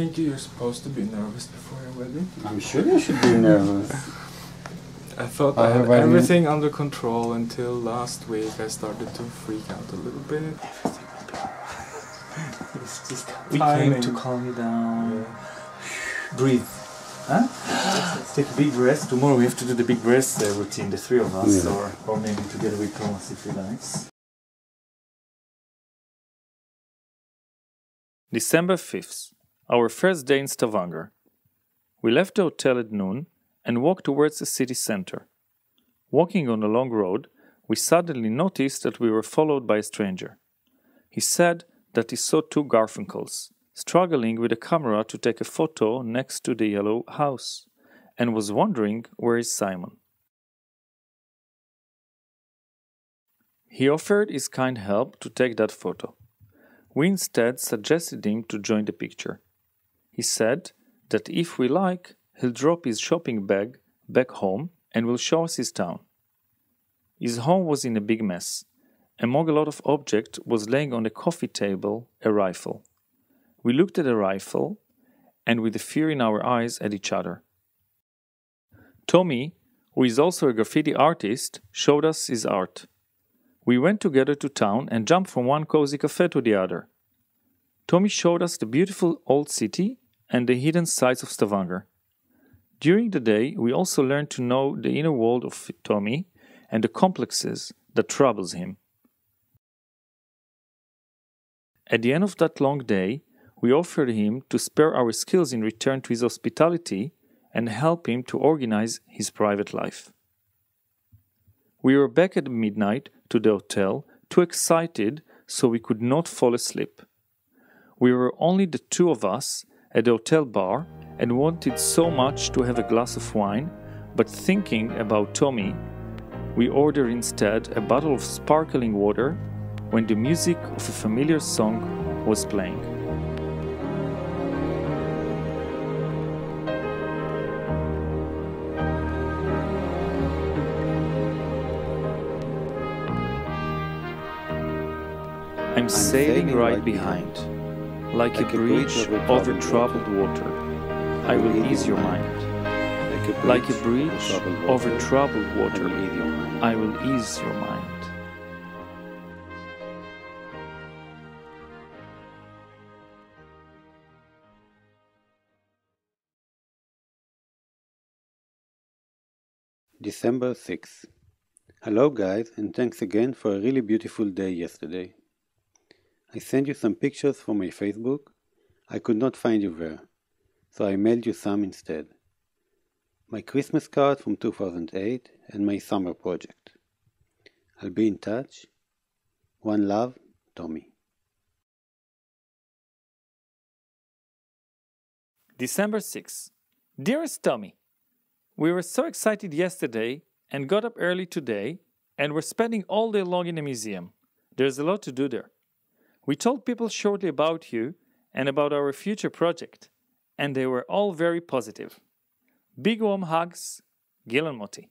think you're supposed to be nervous before a wedding? I'm sure you should be nervous. I thought I I had have any- everything under control until last week. I started to freak out a little bit. Everything will be It's just We timing. came to calm you down. Yeah. Breathe. Huh? Take a big breath. Tomorrow we have to do the big breath uh, routine, the three of us, Yeah. or, or maybe together with Thomas if he likes. December 5th, our first day in Stavanger. We left the hotel at noon and walked towards the city center. Walking on a long road, we suddenly noticed that we were followed by a stranger. He said that he saw two Garfunkels struggling with a camera to take a photo next to the yellow house and was wondering where is Simon. He offered his kind help to take that photo. We instead suggested him to join the picture. He said that if we like, he'll drop his shopping bag back home and will show us his town. His home was in a big mess. Among a lot of objects was laying on the coffee table a rifle. We looked at the rifle and with a fear in our eyes at each other. Tommy, who is also a graffiti artist, showed us his art. We went together to town and jumped from one cozy cafe to the other. Tommy showed us the beautiful old city and the hidden sides of Stavanger. During the day, we also learned to know the inner world of Tommy and the complexes that troubles him. At the end of that long day, we offered him to spare our skills in return to his hospitality and help him to organize his private life. We were back at midnight to the hotel, too excited so we could not fall asleep. We were only the two of us at the hotel bar and wanted so much to have a glass of wine, but thinking about Tommy, we ordered instead a bottle of sparkling water when the music of a familiar song was playing. I'm sailing right behind, like a bridge over troubled water. I will ease your mind. Like a bridge over troubled water, I will ease your mind. December 6th. Hello, guys, and thanks again for a really beautiful day yesterday. I sent you some pictures from my Facebook. I could not find you there, so I mailed you some instead. My Christmas card from 2008 and my summer project. I'll be in touch. One love, Tommy. December 6th. Dearest Tommy, we were so excited yesterday and got up early today and we're spending all day long in the museum. There's a lot to do there. We told people shortly about you and about our future project, and they were all very positive. Big warm hugs, Gil and Moti.